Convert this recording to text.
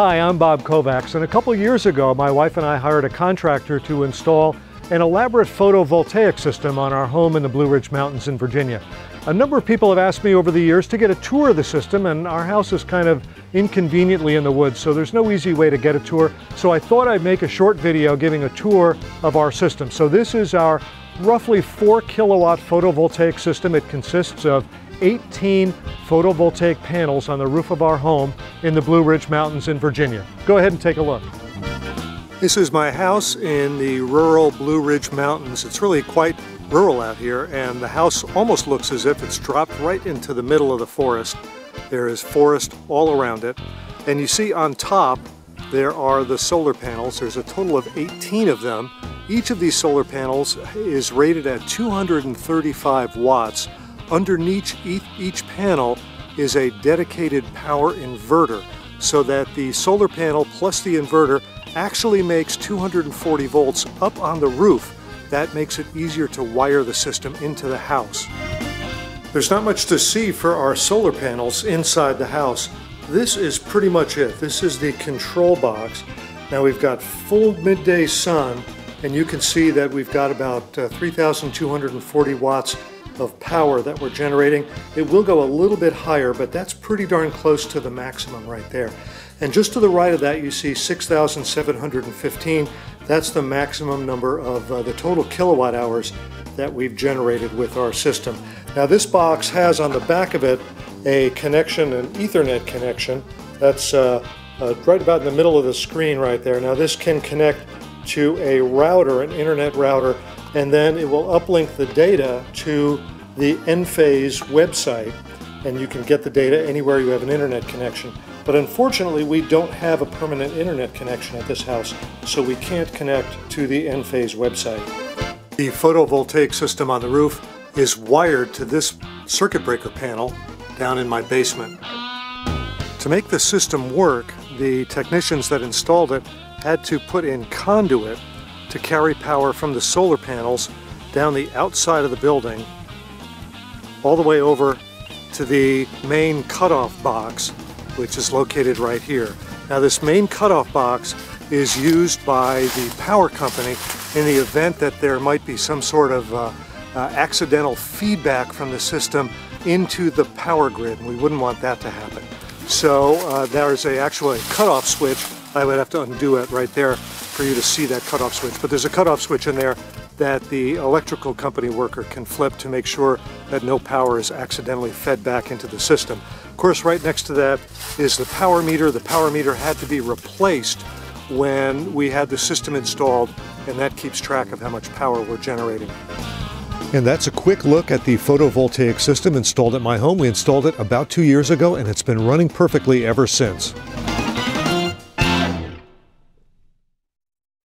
Hi, I'm Bob Kovacs, and a couple years ago, my wife and I hired a contractor to install an elaborate photovoltaic system on our home in the Blue Ridge Mountains in Virginia. A number of people have asked me over the years to get a tour of the system, and our house is kind of inconveniently in the woods, so there's no easy way to get a tour. So I thought I'd make a short video giving a tour of our system. So this is our roughly four kilowatt photovoltaic system. It consists of 18 photovoltaic panels on the roof of our home in the Blue Ridge Mountains in Virginia. Go ahead and take a look. This is my house in the rural Blue Ridge Mountains. It's really quite rural out here and the house almost looks as if it's dropped right into the middle of the forest. There is forest all around it and you see on top there are the solar panels. There's a total of 18 of them. Each of these solar panels is rated at 235 watts. Underneath each panel is a dedicated power inverter so that the solar panel plus the inverter actually makes 240 volts up on the roof that makes it easier to wire the system into the house. There's not much to see for our solar panels inside the house. This is pretty much it. This is the control box. Now we've got full midday sun and you can see that we've got about uh, 3,240 watts of power that we're generating. It will go a little bit higher, but that's pretty darn close to the maximum right there. And just to the right of that, you see 6,715. That's the maximum number of uh, the total kilowatt hours that we've generated with our system. Now this box has on the back of it a connection, an Ethernet connection. That's uh, uh, right about in the middle of the screen right there. Now this can connect to a router, an internet router, and then it will uplink the data to the Enphase website and you can get the data anywhere you have an internet connection. But unfortunately, we don't have a permanent internet connection at this house, so we can't connect to the Enphase website. The photovoltaic system on the roof is wired to this circuit breaker panel down in my basement. To make the system work, the technicians that installed it had to put in conduit to carry power from the solar panels down the outside of the building all the way over to the main cutoff box which is located right here. Now this main cutoff box is used by the power company in the event that there might be some sort of uh, uh, accidental feedback from the system into the power grid. We wouldn't want that to happen. So uh, there's a actual cutoff switch. I would have to undo it right there for you to see that cutoff switch. But there's a cutoff switch in there that the electrical company worker can flip to make sure that no power is accidentally fed back into the system. Of course, right next to that is the power meter. The power meter had to be replaced when we had the system installed, and that keeps track of how much power we're generating. And that's a quick look at the photovoltaic system installed at my home. We installed it about two years ago, and it's been running perfectly ever since.